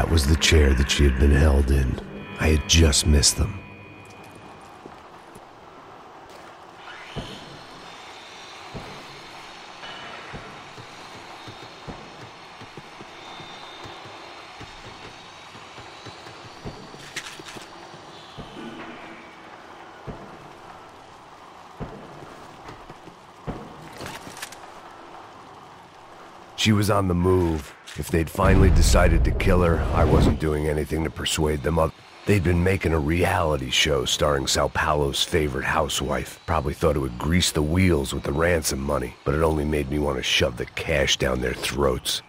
That was the chair that she had been held in. I had just missed them. She was on the move. If they'd finally decided to kill her, I wasn't doing anything to persuade them of. They'd been making a reality show starring Sao Paulo's favorite housewife. Probably thought it would grease the wheels with the ransom money, but it only made me want to shove the cash down their throats.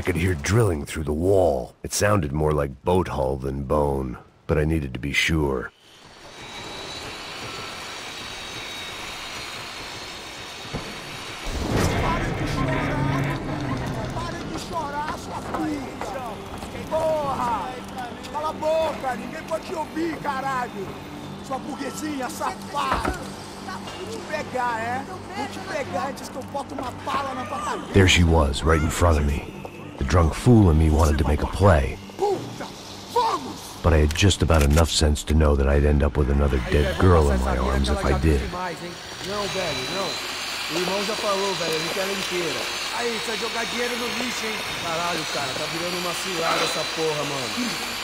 I could hear drilling through the wall. It sounded more like boat hull than bone, but I needed to be sure. There she was, right in front of me. The drunk fool in me wanted to make a play, but I had just about enough sense to know that I'd end up with another dead girl in my arms if I did. Aí, jogar dinheiro no lixo, hein? Caralho, cara, tá virando uma cilada essa porra, mano.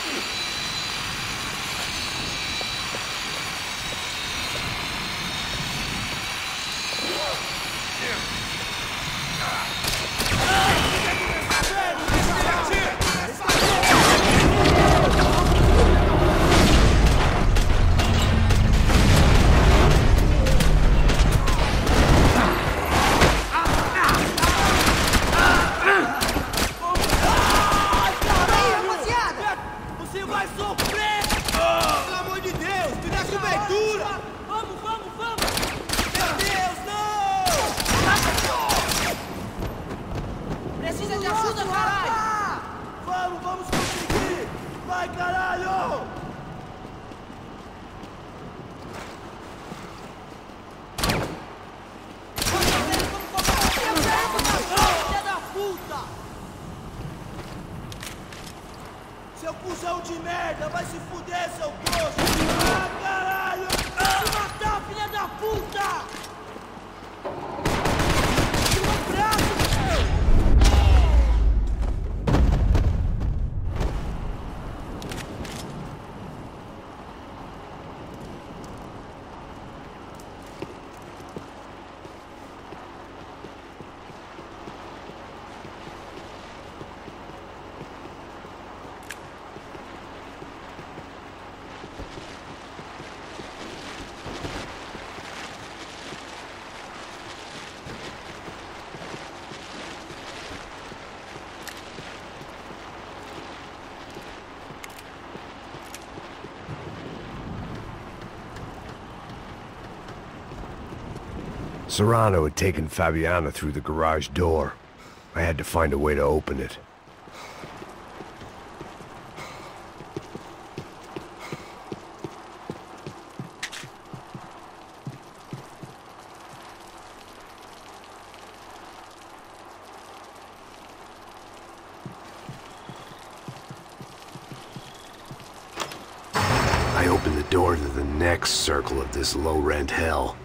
Serrano had taken Fabiana through the garage door. I had to find a way to open it. I opened the door to the next circle of this low-rent hell.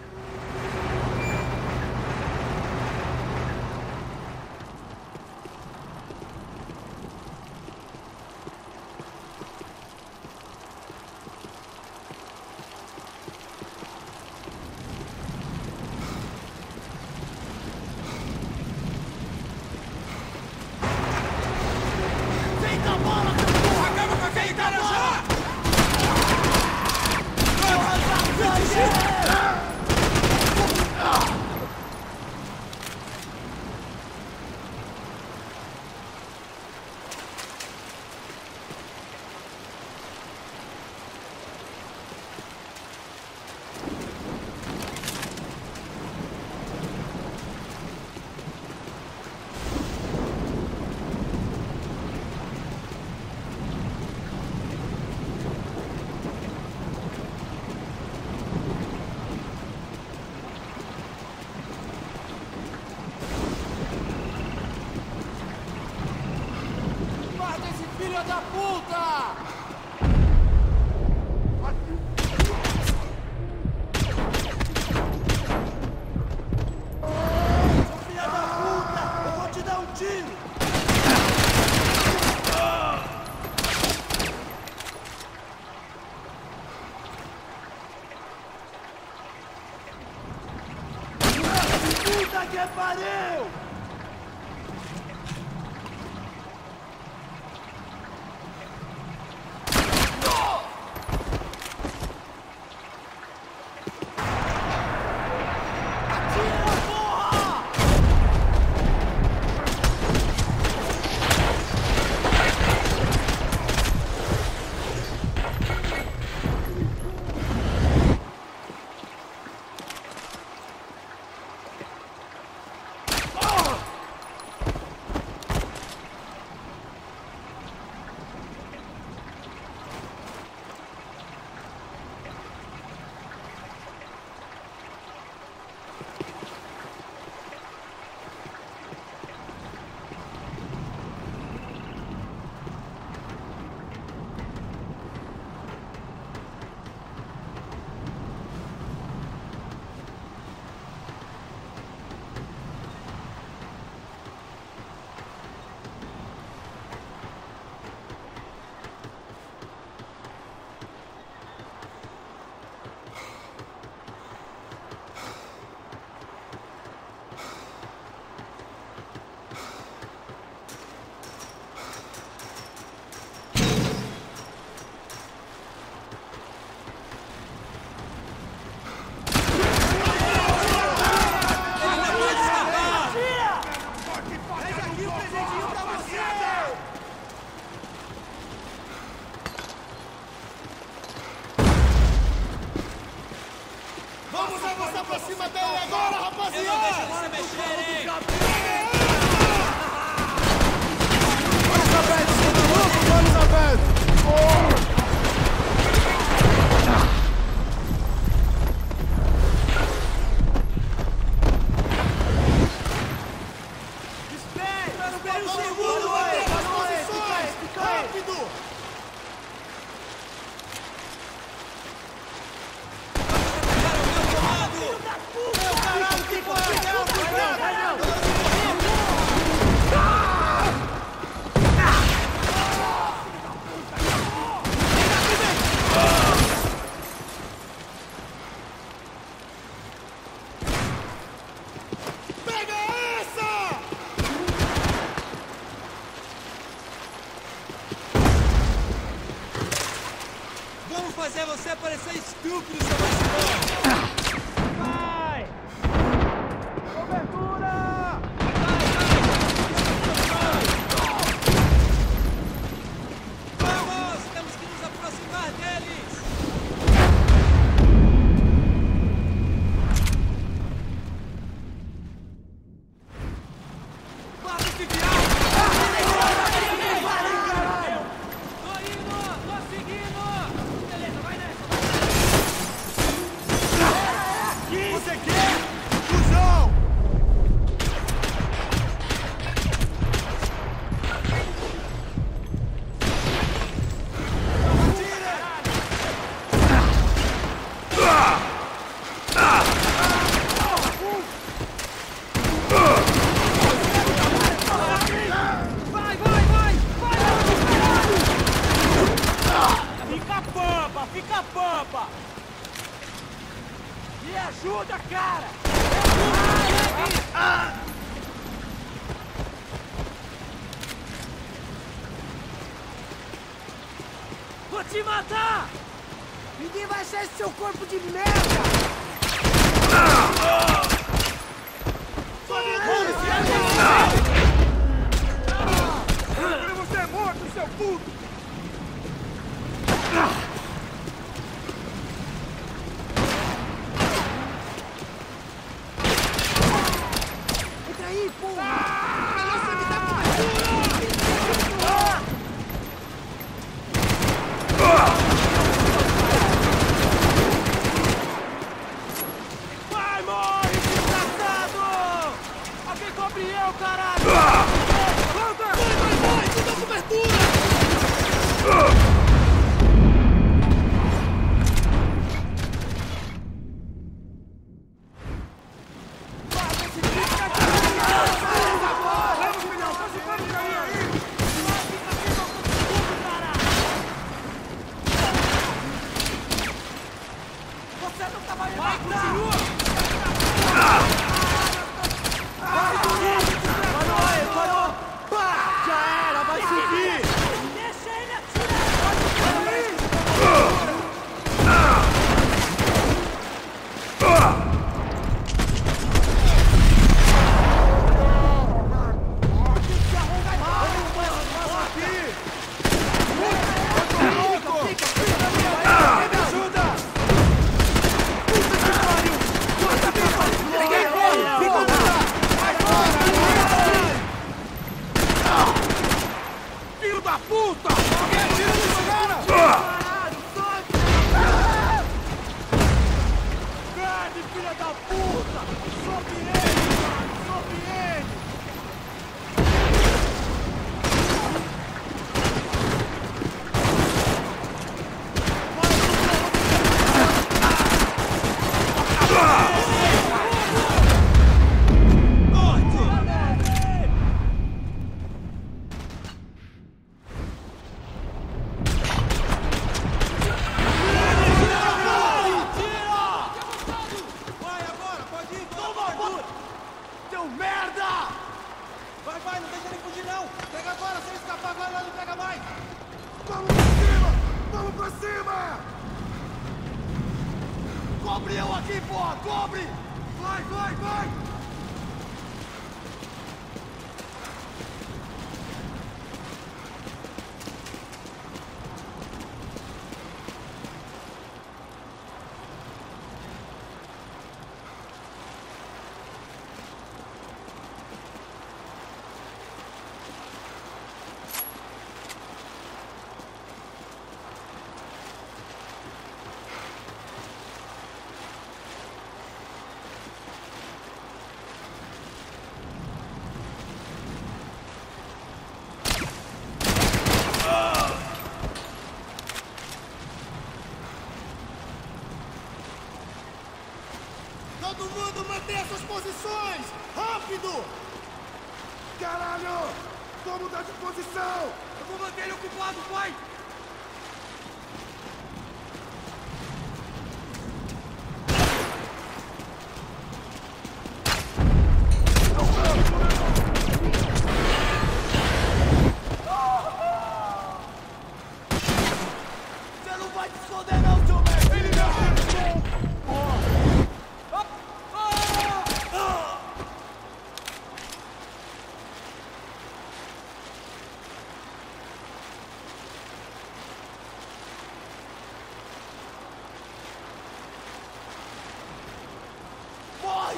da puta!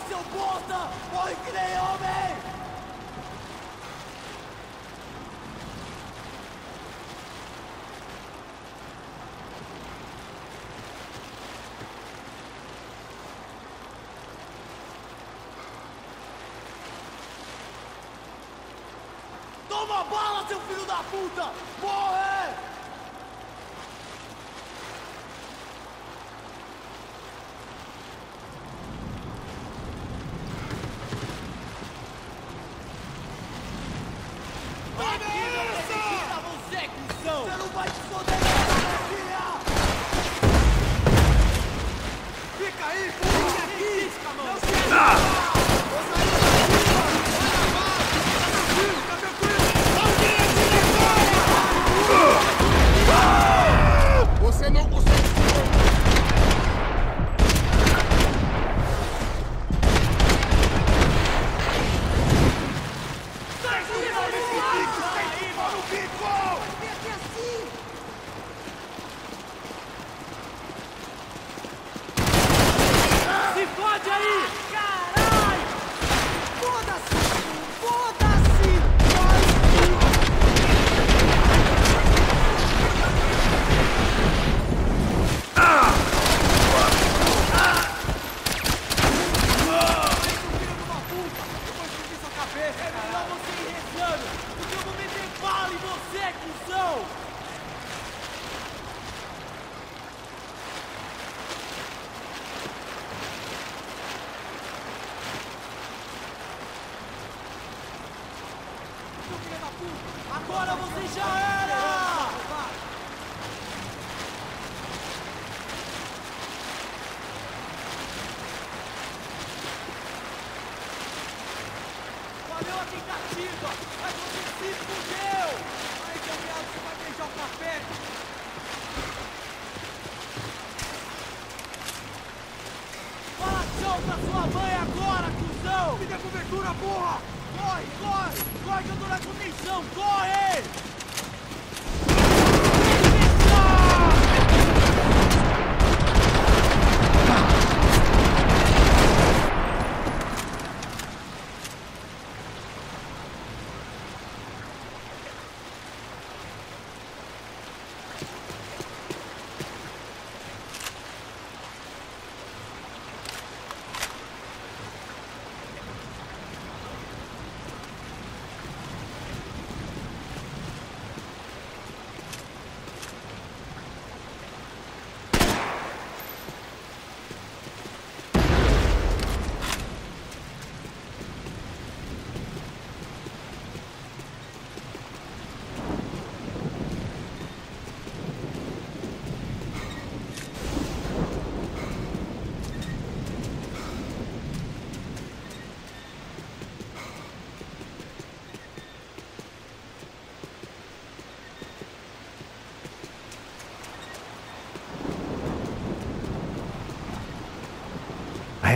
seu bosta! Morre que nem homem! Toma bala, seu filho da puta! Morre! Agora você já era!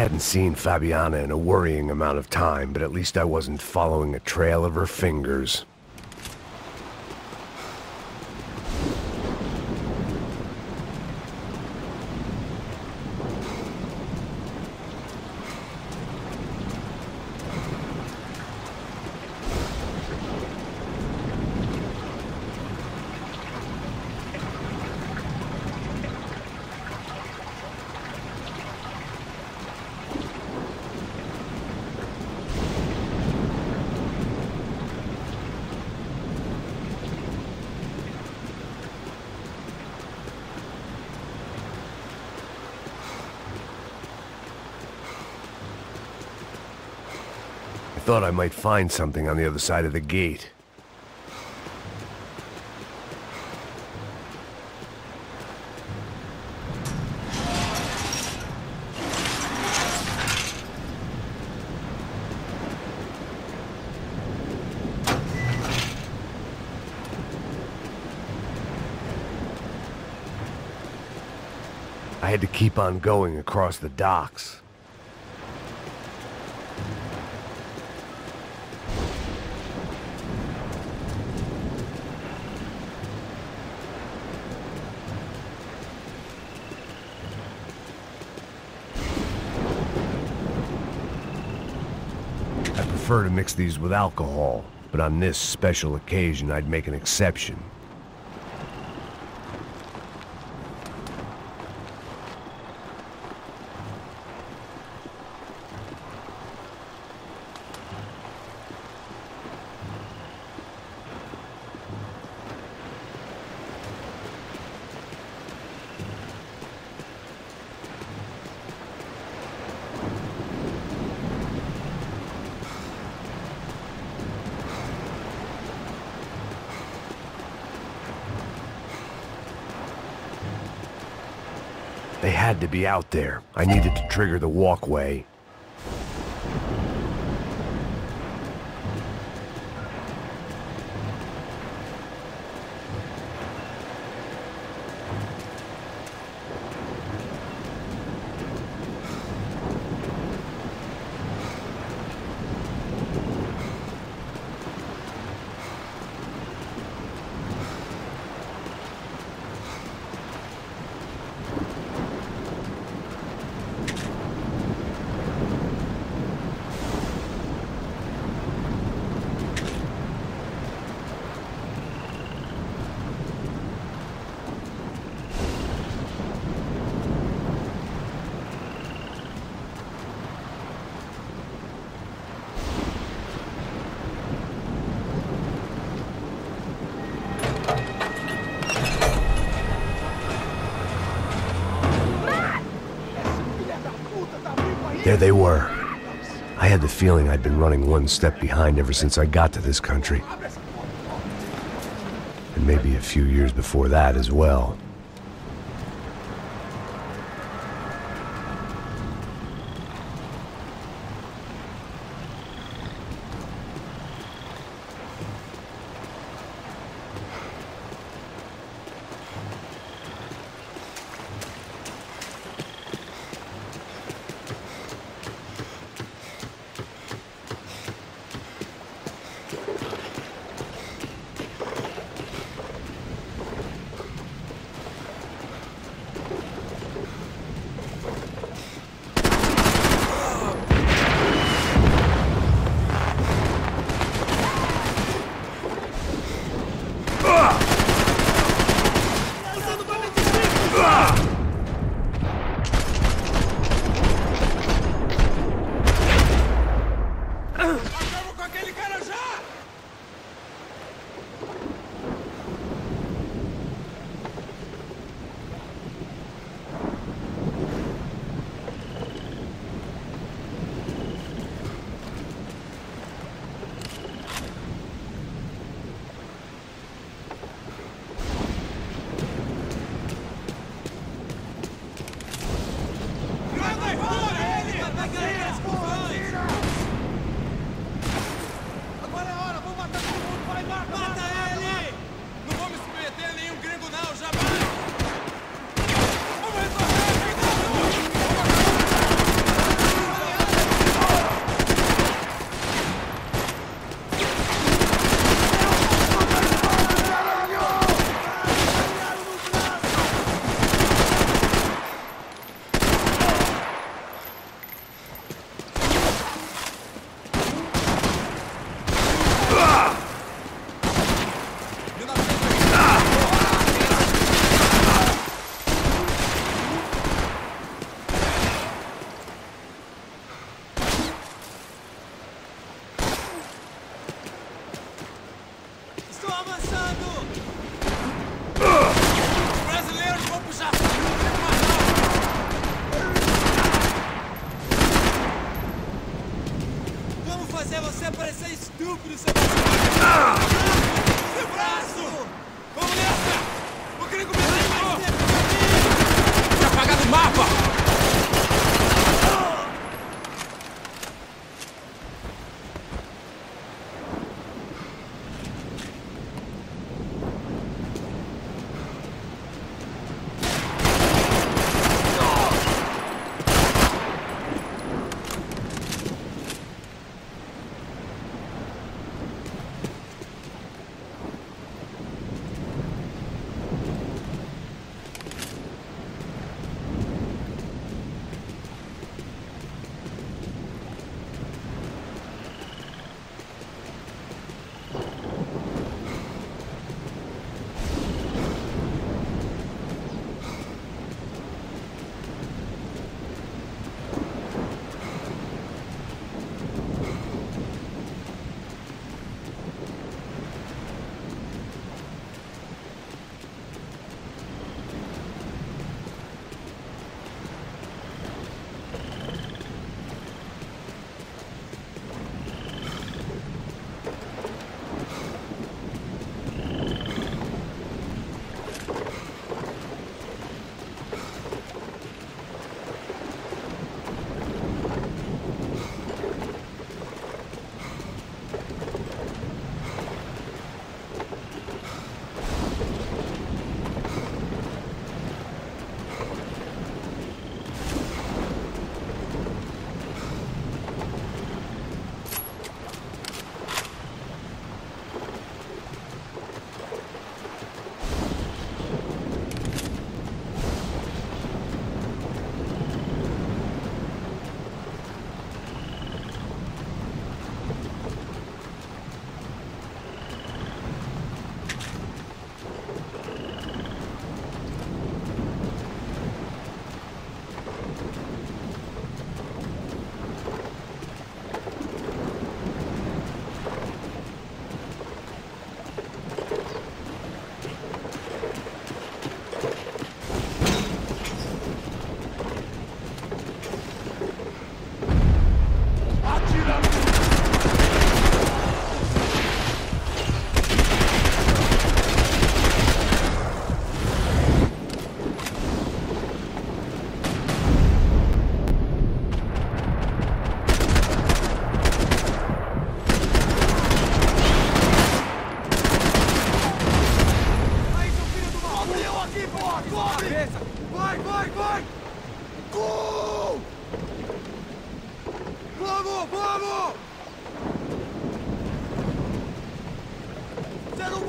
Hadn't seen Fabiana in a worrying amount of time, but at least I wasn't following a trail of her fingers. Thought I might find something on the other side of the gate. I had to keep on going across the docks. Prefer to mix these with alcohol, but on this special occasion I'd make an exception. They had to be out there. I needed to trigger the walkway. They were. I had the feeling I'd been running one step behind ever since I got to this country. And maybe a few years before that as well.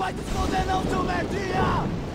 Vai se esconder não, seu merdinha!